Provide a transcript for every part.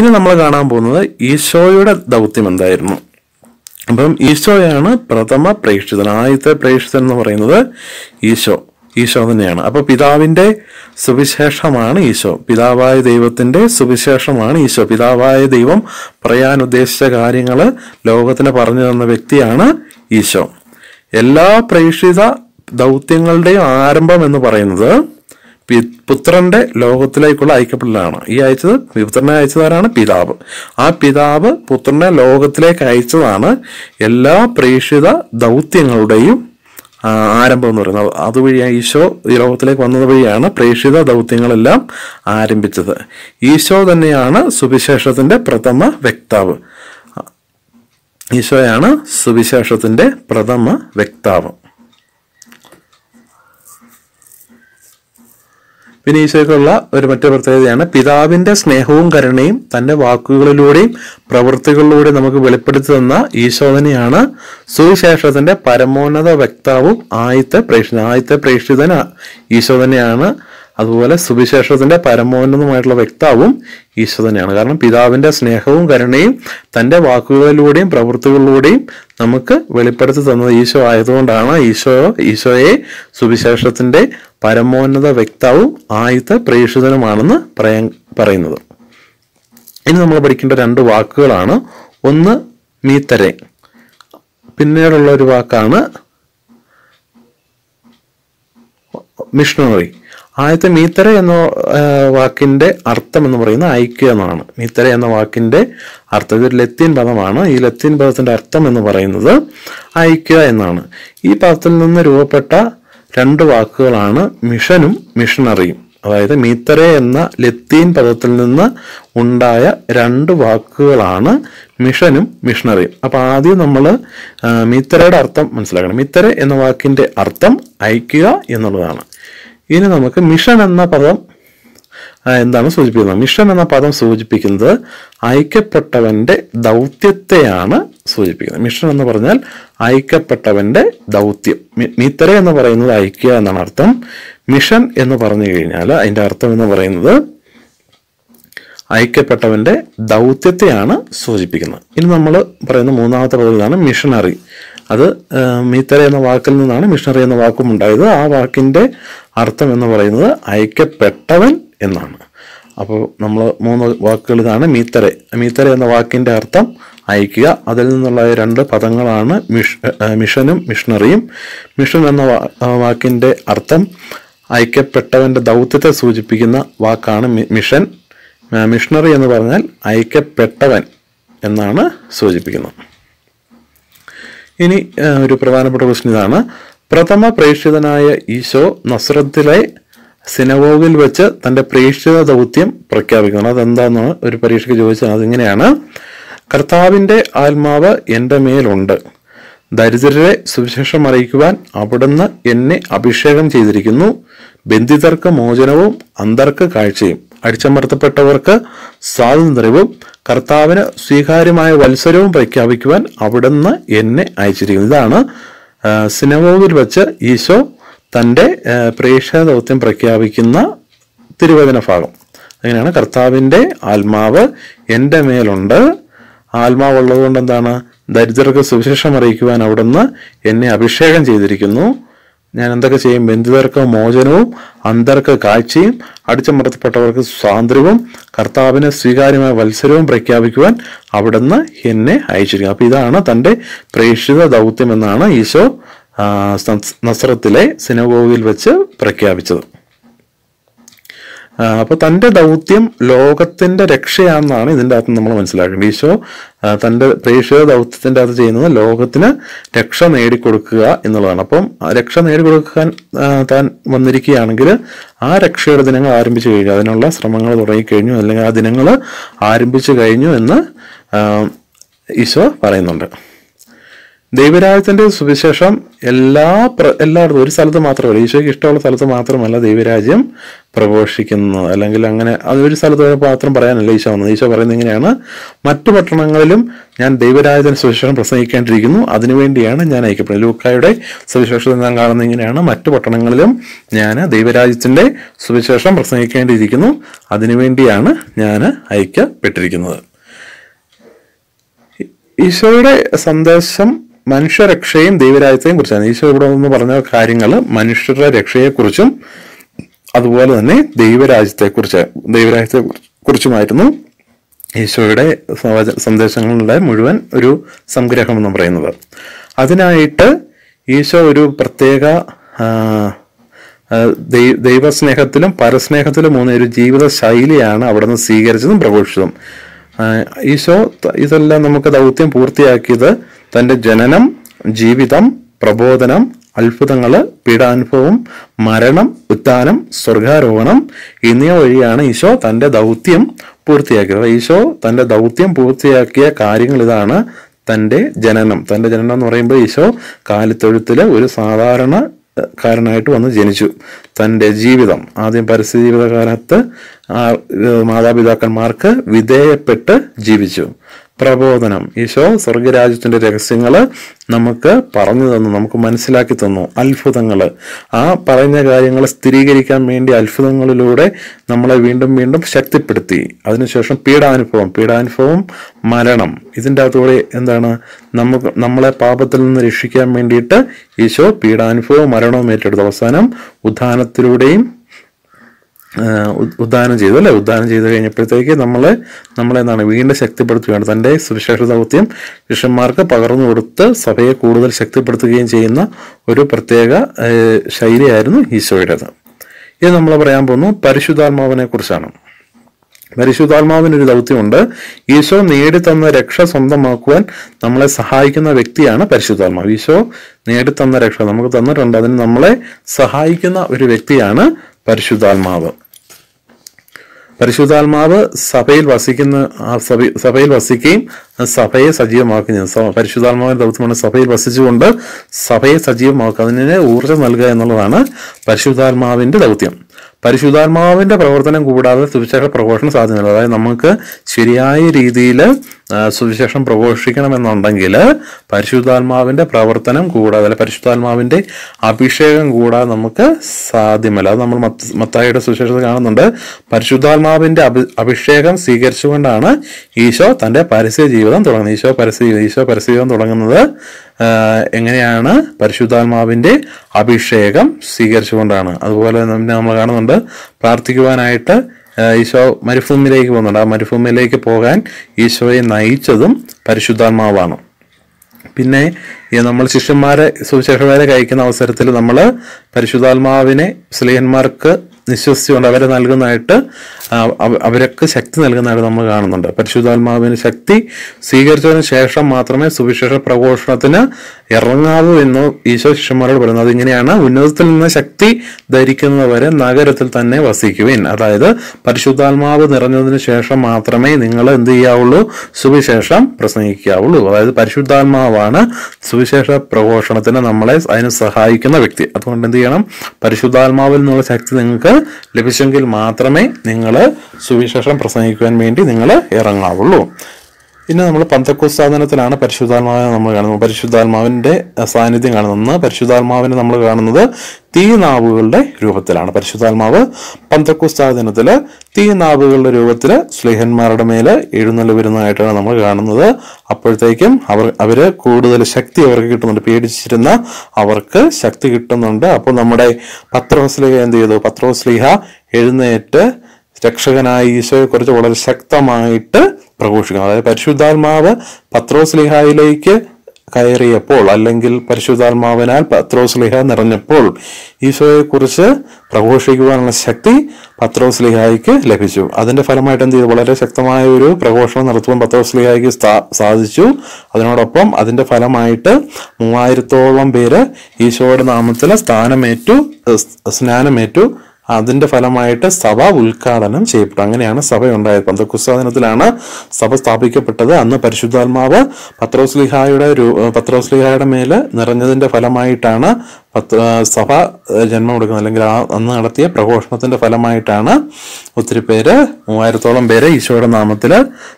ഇനി നമ്മൾ കാണാൻ പോകുന്നത് ഈശോയുടെ ദൗത്യം എന്തായിരുന്നു? അപ്പം ഈശോയാണ് പ്രഥമ പ്രേക്ഷിതൻ ആദ്യത്തെ പ്രേക്ഷിതൻ എന്ന് പറയുന്നത് ഈശോ. ഈശോ തന്നെയാണ്. അപ്പൊ പിതാവിന്റെ സുവിശേഷമാണ് ഈശോ. പിതാവായ ദൈവത്തിന്റെ സുവിശേഷമാണ് ഈശോ. പിതാവായ ദൈവം പറയാൻ ഉദ്ദേശിച്ച കാര്യങ്ങൾ ലോകത്തിന് പറഞ്ഞു തന്ന വ്യക്തിയാണ് ഈശോ. എല്ലാ പ്രേക്ഷിത ദൗത്യങ്ങളുടെയും ആരംഭം എന്ന് പറയുന്നത് പുത്രന്റെ ലോകത്തിലേക്കുള്ള അയക്കപ്പെടലാണ്. ഈ അയച്ചത് പുത്രനെ അയച്ചതാരാണ്? പിതാവ്. ആ പിതാവ് പുത്രനെ ലോകത്തിലേക്ക് അയച്ചതാണ് എല്ലാ പ്രേക്ഷിത ദൗത്യങ്ങളുടെയും ആരംഭം എന്ന് പറയുന്നത്. അതുവഴിയാണ് ഈശോ ഈ ലോകത്തിലേക്ക് വന്നത് വഴിയാണ് പ്രേക്ഷിത ദൗത്യങ്ങളെല്ലാം ആരംഭിച്ചത്. ഈശോ തന്നെയാണ് സുവിശേഷത്തിന്റെ പ്രഥമ വ്യക്താവ്. ഈശോയാണ് സുവിശേഷത്തിന്റെ പ്രഥമ വ്യക്താവ്. പിന്നെ ഈശോയ്ക്കുള്ള ഒരു മറ്റൊരു പ്രത്യേകതയാണ് പിതാവിന്റെ സ്നേഹവും കരുണയും തന്റെ വാക്കുകളിലൂടെയും പ്രവൃത്തികളിലൂടെയും നമുക്ക് വെളിപ്പെടുത്തി തന്ന ഈശോ തന്നെയാണ് സുവിശേഷത്തിന്റെ പരമോന്നത വ്യക്താവും ആദ്യത്തെ പ്രേക്ഷിത ആദ്യത്തെ പ്രേക്ഷിതൻ ഈശോ തന്നെയാണ് അതുപോലെ സുവിശേഷത്തിന്റെ പരമോന്നതമായിട്ടുള്ള വ്യക്താവും ഈശോ തന്നെയാണ് കാരണം പിതാവിന്റെ സ്നേഹവും കരുണയും തന്റെ വാക്കുകളിലൂടെയും പ്രവൃത്തികളിലൂടെയും നമുക്ക് വെളിപ്പെടുത്തി തന്നത് ഈശോ ആയതുകൊണ്ടാണ് ഈശോ ഈശോയെ സുവിശേഷത്തിന്റെ പരമോന്നത വ്യക്താവും ആദ്യത്തെ പ്രേക്ഷിതനുമാണെന്ന് പറയാൻ പറയുന്നത്. ഇനി നമ്മൾ പഠിക്കേണ്ട രണ്ട് വാക്കുകളാണ്. ഒന്ന് മീത്തരെ. പിന്നീടുള്ള ഒരു വാക്കാണ് മിഷണറി. ആദ്യത്തെ മീത്തര എന്ന വാക്കിന്റെ അർത്ഥം എന്ന് പറയുന്നത് ഐക്യ എന്നാണ്. മീത്തര എന്ന വാക്കിന്റെ അർത്ഥം ഇതൊരു ലത്തീൻ പദമാണ്. ഈ ലത്തീൻ പദത്തിന്റെ അർത്ഥം എന്ന് പറയുന്നത് ഐക്യ എന്നാണ്. ഈ പദത്തിൽ നിന്ന് രൂപപ്പെട്ട രണ്ട് വാക്കുകളാണ് മിഷനും മിഷണറിയും. അതായത് മീത്തറെ എന്ന ലത്തീൻ പദത്തിൽ നിന്ന് ഉണ്ടായ രണ്ട് വാക്കുകളാണ് മിഷനും മിഷണറിയും. അപ്പോൾ ആദ്യം നമ്മൾ മീത്തരയുടെ അർത്ഥം മനസ്സിലാക്കണം. മിത്തര എന്ന വാക്കിന്റെ അർത്ഥം അയക്കുക എന്നുള്ളതാണ്. ഇനി നമുക്ക് മിഷൻ എന്ന പദം എന്താണ് സൂചിപ്പിക്കുന്നത്? മിഷൻ എന്ന പദം സൂചിപ്പിക്കുന്നത് ഐക്യപ്പെട്ടവന്റെ ദൗത്യത്തെയാണ് സൂചിപ്പിക്കുന്നത് മിഷൻ എന്ന് പറഞ്ഞാൽ ഐക്യപ്പെട്ടവന്റെ ദൗത്യം. മിത്തര എന്ന് പറയുന്നത് അയക്കുക എന്നാണ് അർത്ഥം. മിഷൻ എന്ന് പറഞ്ഞു കഴിഞ്ഞാൽ അതിന്റെ അർത്ഥം എന്ന് പറയുന്നത് ഐക്യപ്പെട്ടവന്റെ ദൗത്യത്തെയാണ് സൂചിപ്പിക്കുന്നത്. ഇനി നമ്മൾ പറയുന്ന മൂന്നാമത്തെ പദവിയാണ് മിഷണറി. അത് മീത്തര എന്ന വാക്കിൽ നിന്നാണ് മിഷണറി എന്ന വാക്കും ഉണ്ടായത്. ആ വാക്കിന്റെ അർത്ഥം എന്ന് പറയുന്നത് അയക്കപ്പെട്ടവൻ എന്നാണ്. അപ്പോൾ നമ്മൾ മൂന്ന് വാക്കുകൾ ഇതാണ് മീത്തര മീത്തര എന്ന വാക്കിന്റെ അർത്ഥം ഐക്യ അതിൽ നിന്നുള്ള രണ്ട് പദങ്ങളാണ് മിഷ മിഷനും മിഷണറിയും. മിഷൻ എന്ന വാക്കിന്റെ അർത്ഥം അയക്കപ്പെട്ടവന്റെ ദൗത്യത്തെ സൂചിപ്പിക്കുന്ന വാക്കാണ് മിഷൻ. മിഷണറി എന്ന് പറഞ്ഞാൽ അയക്കപ്പെട്ടവൻ എന്നാണ് സൂചിപ്പിക്കുന്നത്. ഇനി ഒരു പ്രധാനപ്പെട്ട ക്വസ്റ്റ്യൻ ഇതാണ്. പ്രഥമ പ്രേക്ഷിതനായ ഈശോ നസ്രത്തിലെ സിനഗോഗിൽ വെച്ച് തന്റെ പ്രേക്ഷിത ദൗത്യം പ്രഖ്യാപിക്കുന്നു. അതെന്താണെന്നാണ് ഒരു പരീക്ഷയ്ക്ക് ചോദിച്ചാൽ അതിങ്ങനെയാണ്. കർത്താവിന്റെ ആത്മാവ് എന്റെ മേലുണ്ട്. ദരിദ്രരെ സുവിശേഷം അറിയിക്കുവാൻ അവിടുന്ന് എന്നെ അഭിഷേകം ചെയ്തിരിക്കുന്നു. ബന്ധിതർക്ക് മോചനവും അന്തർക്ക് കാഴ്ചയും. അടിച്ചമർത്തപ്പെട്ടവർക്ക് സ്വാതന്ത്ര്യവും കർത്താവിന് സ്വീകാര്യമായ വത്സരവും പ്രഖ്യാപിക്കുവാൻ അവിടുന്ന് എന്നെ അയച്ചിരിക്കുന്നു. ഇതാണ് സിനിമയിൽ വച്ച് ഈശോ തന്റെ പ്രേക്ഷക ദൗത്യം പ്രഖ്യാപിക്കുന്ന തിരുവചന ഭാഗം. അങ്ങനെയാണ് കർത്താവിന്റെ ആത്മാവ് എന്റെ മേലുണ്ട്. ആത്മാവ് ഉള്ളതുകൊണ്ട് എന്താണ് ദരിദ്രർക്ക് സുവിശേഷം അറിയിക്കുവാൻ അവിടുന്ന് എന്നെ അഭിഷേകം ചെയ്തിരിക്കുന്നു. ഞാൻ എന്തൊക്കെ ചെയ്യും? ബന്ധിതർക്ക് മോചനവും അന്തർക്ക് കാഴ്ചയും അടിച്ചമർത്തപ്പെട്ടവർക്ക് സ്വാതന്ത്ര്യവും കർത്താവിന് സ്വീകാര്യമായ വത്സരവും പ്രഖ്യാപിക്കുവാൻ അവിടുന്ന് എന്നെ അയച്ചിരിക്കുന്നു. അപ്പോൾ ഇതാണ് തന്റെ പ്രേക്ഷിത ദൗത്യം എന്നാണ് ഈശോ നസ്രത്തിലെ സിനഗോഗിൽ വെച്ച് പ്രഖ്യാപിച്ചത്. ആ, അപ്പൊ തന്റെ ദൗത്യം ലോകത്തിന്റെ രക്ഷയാണെന്നാണ് ഇതിന്റെ അകത്ത് നമ്മൾ മനസ്സിലാക്കുന്നത് ഈശോ തന്റെ പ്രേക്ഷിത ദൗത്യത്തിന്റെ അകത്ത് ചെയ്യുന്നത് ലോകത്തിന് രക്ഷ നേടിക്കൊടുക്കുക എന്നുള്ളതാണ്. അപ്പം രക്ഷ നേടിക്കൊടുക്കാൻ താൻ വന്നിരിക്കുകയാണെങ്കിൽ ആ രക്ഷയുടെ ദിനങ്ങൾ ആരംഭിച്ചു കഴിഞ്ഞു. അതിനുള്ള ശ്രമങ്ങൾ തുടങ്ങിക്കഴിഞ്ഞു അല്ലെങ്കിൽ ആ ദിനങ്ങൾ ആരംഭിച്ചു കഴിഞ്ഞു എന്ന് ഈശോ പറയുന്നുണ്ട്. ദൈവരാജ്യത്തിന്റെ സുവിശേഷം എല്ലാ എല്ലായിടത്തും ഒരു സ്ഥലത്ത് മാത്രമല്ല ഈശോയ്ക്ക് ഇഷ്ടമുള്ള സ്ഥലത്ത് മാത്രമല്ല ദൈവരാജ്യം പ്രഘോഷിക്കുന്നത്. അല്ലെങ്കിൽ അങ്ങനെ അത് ഒരു സ്ഥലത്ത് മാത്രം പറയാനല്ല ഈശോ വന്നത്. ഈശോ പറയുന്നത് ഇങ്ങനെയാണ് മറ്റു പട്ടണങ്ങളിലും ഞാൻ ദൈവരാജ്യത്തിന്റെ സുവിശേഷം പ്രസംഗിക്കേണ്ടിയിരിക്കുന്നു. അതിനുവേണ്ടിയാണ് ഞാൻ അയക്കപ്പെടുന്നത്. ലൂക്കായുടെ സുവിശേഷത്തിൽ ഞാൻ കാണുന്നത് ഇങ്ങനെയാണ് മറ്റു പട്ടണങ്ങളിലും ഞാൻ ദൈവരാജ്യത്തിന്റെ സുവിശേഷം പ്രസംഗിക്കേണ്ടിയിരിക്കുന്നു. അതിനുവേണ്ടിയാണ് ഞാൻ അയക്കപ്പെട്ടിരിക്കുന്നത്. ഈശോയുടെ സന്ദേശം മനുഷ്യരക്ഷയും ദൈവരാജ്യത്തെയും കുറിച്ചാണ്. ഈശോ ഇവിടെ നിന്ന് പറഞ്ഞ കാര്യങ്ങൾ മനുഷ്യരുടെ രക്ഷയെക്കുറിച്ചും അതുപോലെ തന്നെ ദൈവരാജ്യത്തെക്കുറിച്ച് ദൈവരാജ്യത്തെ കുറിച്ചുമായിരുന്നു ഈശോയുടെ സന്ദേശങ്ങളുടെ മുഴുവൻ ഒരു സംഗ്രഹം എന്ന് പറയുന്നത്. അതിനായിട്ട് ഈശോ ഒരു പ്രത്യേക ദൈവ ദൈവസ്നേഹത്തിലും പരസ്നേഹത്തിലും മൂന്ന് ഒരു ജീവിത ശൈലിയാണ് അവിടെ നിന്ന് സ്വീകരിച്ചതും പ്രഘോഷിച്ചതും. ഈശോ ഇതെല്ലാം നമുക്ക് ദൗത്യം പൂർത്തിയാക്കിയത് തന്റെ ജനനം ജീവിതം പ്രബോധനം അത്ഭുതങ്ങൾ പീഡാനുഭവം മരണം ഉത്ഥാനം സ്വർഗാരോഹണം എന്നിവ വഴിയാണ് ഈശോ തന്റെ ദൗത്യം പൂർത്തിയാക്കിയത്. ഈശോ തന്റെ ദൗത്യം പൂർത്തിയാക്കിയ കാര്യങ്ങൾ ഇതാണ് തന്റെ ജനനം. തന്റെ ജനനം എന്ന് പറയുമ്പോൾ ഈശോ കാലിത്തൊഴുത്തിൽ ഒരു സാധാരണ കാരനായിട്ട് വന്ന് ജനിച്ചു. തന്റെ ജീവിതം ആദ്യം പരസ്യ ജീവിതകാലത്ത് മാതാപിതാക്കന്മാർക്ക് വിധേയപ്പെട്ട് ജീവിച്ചു. പ്രബോധനം. ഈശോ സ്വർഗരാജ്യത്തിന്റെ രഹസ്യങ്ങൾ നമുക്ക് പറഞ്ഞു തന്നു നമുക്ക് മനസ്സിലാക്കി തന്നു അത്ഭുതങ്ങൾ ആ പറഞ്ഞ കാര്യങ്ങൾ സ്ഥിരീകരിക്കാൻ വേണ്ടി അത്ഭുതങ്ങളിലൂടെ നമ്മളെ വീണ്ടും വീണ്ടും ശക്തിപ്പെടുത്തി. അതിനുശേഷം പീഡാനുഭവം പീഡാനുഭവം മരണം. ഇതിന്റെ അകത്തൂടെ എന്താണ്? നമുക്ക് നമ്മളെ പാപത്തിൽ നിന്ന് രക്ഷിക്കാൻ വേണ്ടിയിട്ട് ഈശോ പീഡാനുഭവവും മരണവും ഏറ്റെടുത്തു. അവസാനം ഉദ്ധാനത്തിലൂടെയും ഉദ്ധാനം ചെയ്തു. അല്ലെ? ഉദ്ധാനം ചെയ്തു കഴിഞ്ഞപ്പോഴത്തേക്ക് നമ്മൾ നമ്മളെന്താണ് വീണ്ടും ശക്തിപ്പെടുത്തുകയാണ്. തന്റെ സുവിശേഷ ദൗത്യം ശിഷ്യന്മാർക്ക് പകർന്നു കൊടുത്ത് സഭയെ കൂടുതൽ ശക്തിപ്പെടുത്തുകയും ചെയ്യുന്ന ഒരു പ്രത്യേക ശൈലിയായിരുന്നു ഈശോയുടേത്. ഇത് നമ്മൾ പറയാൻ പോകുന്നു പരിശുദ്ധാത്മാവിനെ കുറിച്ചാണ്. പരിശുദ്ധാത്മാവിന് ഒരു ദൗത്യമുണ്ട്. ഈശോ നേടിത്തന്ന രക്ഷ സ്വന്തമാക്കുവാൻ നമ്മളെ സഹായിക്കുന്ന വ്യക്തിയാണ് പരിശുദ്ധാത്മാവ്. ഈശോ നേടിത്തന്ന രക്ഷ നമുക്ക് തന്നിട്ടുണ്ട്. അതിന് നമ്മളെ സഹായിക്കുന്ന ഒരു വ്യക്തിയാണ് പരിശുദ്ധാത്മാവ്. പരിശുദ്ധാത്മാവ് സഭയിൽ വസിക്കുന്ന സഭയിൽ വസിക്കുകയും സഭയെ സജീവമാക്കുകയും. പരിശുദ്ധാത്മാവിന്റെ ദൗത്യമാണ് സഭയിൽ വസിച്ചുകൊണ്ട് സഭയെ സജീവമാക്കുക അതിനെ ഊർജം നൽകുക എന്നുള്ളതാണ് പരിശുദ്ധാത്മാവിന്റെ ദൗത്യം. പരിശുദ്ധാത്മാവിന്റെ പ്രവർത്തനം കൂടാതെ സുവിശേഷ പ്രഘോഷണം സാധ്യമല്ല അതായത് നമുക്ക് ശരിയായ രീതിയിൽ സുവിശേഷം പ്രഘോഷിക്കണമെന്നുണ്ടെങ്കിൽ പരിശുദ്ധാത്മാവിന്റെ പ്രവർത്തനം കൂടാതെ അല്ലെ പരിശുദ്ധാത്മാവിന്റെ അഭിഷേകം കൂടാതെ നമുക്ക് സാധ്യമല്ല. അത് നമ്മൾ മത്തായിയുടെ സുവിശേഷത്തിൽ കാണുന്നുണ്ട്. പരിശുദ്ധാത്മാവിന്റെ അഭിഷേകം സ്വീകരിച്ചുകൊണ്ടാണ് ഈശോ തന്റെ പരസ്യ ജീവിതം തുടങ്ങുന്നത്. ഈശോ പരസ്യ ജീവിതം ഈശോ പരസ്യ ജീവിതം തുടങ്ങുന്നത് എങ്ങനെയാണ്? പരിശുദ്ധാത്മാവിന്റെ അഭിഷേകം സ്വീകരിച്ചുകൊണ്ടാണ്. അതുപോലെ തന്നെ നമ്മൾ കാണുന്നുണ്ട് പ്രാർത്ഥിക്കുവാനായിട്ട് ഈശോ മരുഭൂമിയിലേക്ക് പോകുന്നുണ്ട്. ആ മരുഭൂമിയിലേക്ക് പോകാൻ ഈശോയെ നയിച്ചതും പരിശുദ്ധാത്മാവാണ്. പിന്നെ നമ്മൾ ശിഷ്യന്മാരെ സുവിശേഷകരെ കഴിക്കുന്ന അവസരത്തിൽ നമ്മൾ പരിശുദ്ധാത്മാവിനെ സ്ത്രീയന്മാർക്ക് നിശ്വസിച്ചുകൊണ്ട് അവരെ നൽകുന്നതായിട്ട് അവരൊക്കെ ശക്തി നൽകുന്നതായിട്ട് നമ്മൾ കാണുന്നുണ്ട്. പരിശുദ്ധാത്മാവിന് ശക്തി സ്വീകരിച്ചതിന് ശേഷം മാത്രമേ സുവിശേഷ പ്രഘോഷണത്തിന് ഇറങ്ങാവൂ എന്ന് ഈശോ ശിഷ്യന്മാരോട് പറയുന്നത് അതിങ്ങനെയാണ് ഉന്നതത്തിൽ നിന്ന് ശക്തി ധരിക്കുന്നവരെ നഗരത്തിൽ തന്നെ വസിക്കുവിൻ. അതായത് പരിശുദ്ധാത്മാവ് നിറഞ്ഞതിന് ശേഷം മാത്രമേ നിങ്ങൾ എന്ത് ചെയ്യാവുള്ളൂ? സുവിശേഷം പ്രസംഗിക്കാവുള്ളൂ. അതായത് പരിശുദ്ധാത്മാവാണ് സുവിശേഷ പ്രഘോഷണത്തിന് നമ്മളെ അതിന് സഹായിക്കുന്ന വ്യക്തി. അതുകൊണ്ട് എന്ത് ചെയ്യണം? പരിശുദ്ധാത്മാവിൽ നിന്നുള്ള ശക്തി നിങ്ങൾക്ക് ലഭിച്ചെങ്കിൽ മാത്രമേ നിങ്ങൾ സുവിശേഷം പ്രസംഗിക്കുവാൻ വേണ്ടി നിങ്ങൾ ഇറങ്ങാവുള്ളൂ. പിന്നെ നമ്മൾ പന്തക്കോസ്താദനത്തിലാണ് പരിശുദ്ധാത്മാവിനെ നമ്മൾ കാണുന്നത്. പരിശുദ്ധാത്മാവിന്റെ സാന്നിധ്യം കാണുന്നത് പരിശുദ്ധാത്മാവിനെ നമ്മൾ കാണുന്നത് തീനാവുകളുടെ രൂപത്തിലാണ്. പരിശുദ്ധാത്മാവ് പന്തക്കുസ്ഥാപനത്തിൽ തീനാവുകളുടെ രൂപത്തിൽ സ്ലേഹന്മാരുടെ മേൽ എഴുന്നള്ളി വരുന്നതായിട്ടാണ് നമ്മൾ കാണുന്നത്. അപ്പോഴത്തേക്കും അവർ അവർ കൂടുതൽ ശക്തി അവർക്ക് കിട്ടുന്നുണ്ട്. പേടിച്ചിരുന്ന അവർക്ക് ശക്തി കിട്ടുന്നുണ്ട്. അപ്പോൾ നമ്മുടെ പത്രോസ്ലിഹ എന്ത് ചെയ്തു? പത്രോസ്ലിഹ എഴുന്നേറ്റ് രക്ഷകനായ ഈശോയെ കുറിച്ച് വളരെ ശക്തമായിട്ട് പ്രഘോഷിക്കണം. അതായത് പരിശുദ്ധാത്മാവ് പത്രോസ്ലിഹായിലേക്ക് കയറിയപ്പോൾ അല്ലെങ്കിൽ പരിശുദ്ധാത്മാവിനാൽ പത്രോസ്ലിഹ നിറഞ്ഞപ്പോൾ ഈശോയെ കുറിച്ച് പ്രഘോഷിക്കുവാനുള്ള ശക്തി പത്രോസ്ലിഹായിക്ക് ലഭിച്ചു. അതിന്റെ ഫലമായിട്ട് എന്ത് ചെയ്തു? വളരെ ശക്തമായ ഒരു പ്രഘോഷണം നടത്തുവാൻ പത്രോസ്ലിഹായിക്ക് സാധിച്ചു. അതിനോടൊപ്പം അതിന്റെ ഫലമായിട്ട് മൂവായിരത്തോളം പേര് ഈശോയുടെ നാമത്തിൽ സ്ഥാനമേറ്റു സ്നാനമേറ്റു അതിന്റെ ഫലമായിട്ട് സഭ ഉദ്ഘാടനം ചെയ്യപ്പെട്ടു. അങ്ങനെയാണ് സഭ ഉണ്ടായത് പന്തക്കുസ്ത ദിനത്തിലാണ് സഭ സ്ഥാപിക്കപ്പെട്ടത്. അന്ന് പരിശുദ്ധാത്മാവ് പത്രോസ്ലിഹായുടെ പത്രോസ്ലിഹായുടെ മേൽ നിറഞ്ഞതിന്റെ ഫലമായിട്ടാണ് പത്ര സഭ ജന്മം കൊടുക്കുന്നത് അല്ലെങ്കിൽ ആ അന്ന് നടത്തിയ പ്രഘോഷണത്തിന്റെ ഫലമായിട്ടാണ് ഒത്തിരി പേര് മൂവായിരത്തോളം പേര് ഈശോയുടെ നാമത്തിൽ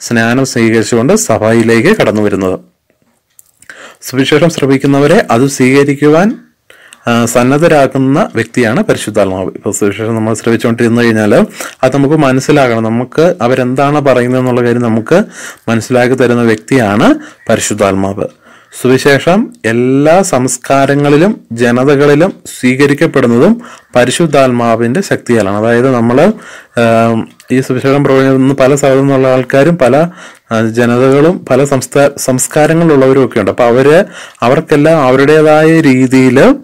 സ്നാനം സ്വീകരിച്ചുകൊണ്ട് സഭയിലേക്ക് കടന്നു വരുന്നത്. സുവിശേഷം ശ്രമിക്കുന്നവരെ അത് സ്വീകരിക്കുവാൻ സന്നദ്ധരാക്കുന്ന വ്യക്തിയാണ് പരിശുദ്ധാത്മാവ്. ഇപ്പോൾ സുവിശേഷം നമ്മൾ ശ്രമിച്ചുകൊണ്ടിരുന്നു കഴിഞ്ഞാൽ അത് നമുക്ക് മനസ്സിലാകണം. നമുക്ക് അവരെന്താണ് പറയുന്നത് എന്നുള്ള കാര്യം നമുക്ക് മനസ്സിലാക്കി തരുന്ന വ്യക്തിയാണ് പരിശുദ്ധാത്മാവ്. സുവിശേഷം എല്ലാ സംസ്കാരങ്ങളിലും ജനതകളിലും സ്വീകരിക്കപ്പെടുന്നതും പരിശുദ്ധാത്മാവിന്റെ ശക്തിയാലാണ്. അതായത് നമ്മൾ ഈ സുവിശേഷം പ്രവചിക്കുന്ന പല സ്ഥലത്തു നിന്നുള്ള ആൾക്കാരും പല ജനതകളും പല സംസ്കാര സംസ്കാരങ്ങളിലുള്ളവരും ഒക്കെ ഉണ്ട്. അപ്പോൾ അവർ അവർക്കെല്ലാം അവരുടേതായ രീതിയിൽ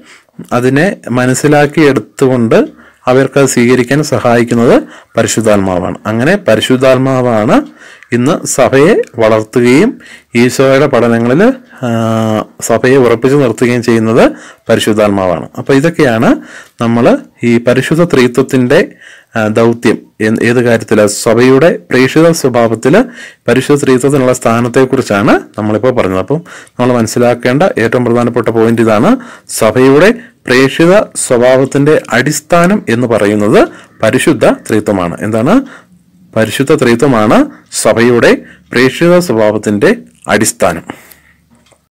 അതിനെ മനസ്സിലാക്കി എടുത്തുകൊണ്ട് അവർക്ക് സ്വീകരിക്കാൻ സഹായിക്കുന്നത് പരിശുദ്ധാത്മാവാണ്. അങ്ങനെ പരിശുദ്ധാത്മാവാണ് ഇന്ന് സഭയെ വളർത്തുകയും ഈശോയുടെ പഠനങ്ങളിൽ സഭയെ ഉറപ്പിച്ചു നിർത്തുകയും ചെയ്യുന്നത് പരിശുദ്ധാത്മാവാണ്. അപ്പോൾ ഇതൊക്കെയാണ് നമ്മൾ ഈ പരിശുദ്ധ ത്രിത്വത്തിന്റെ ദൗത്യം. ഏത് കാര്യത്തിൽ? സഭയുടെ പ്രേക്ഷിത സ്വഭാവത്തിൽ പരിശുദ്ധ ത്രിത്വത്തിനുള്ള സ്ഥാനത്തെക്കുറിച്ചാണ് നമ്മളിപ്പോൾ പറഞ്ഞത്. അപ്പം നമ്മൾ മനസ്സിലാക്കേണ്ട ഏറ്റവും പ്രധാനപ്പെട്ട പോയിന്റ് ഇതാണ് സഭയുടെ പ്രേക്ഷിത സ്വഭാവത്തിന്റെ അടിസ്ഥാനം എന്ന് പറയുന്നത് പരിശുദ്ധ ത്രിത്വമാണ്. എന്താണ്? പരിശുദ്ധ ത്രിത്വമാണ് സഭയുടെ പ്രേക്ഷിത സ്വഭാവത്തിന്റെ അടിസ്ഥാനം.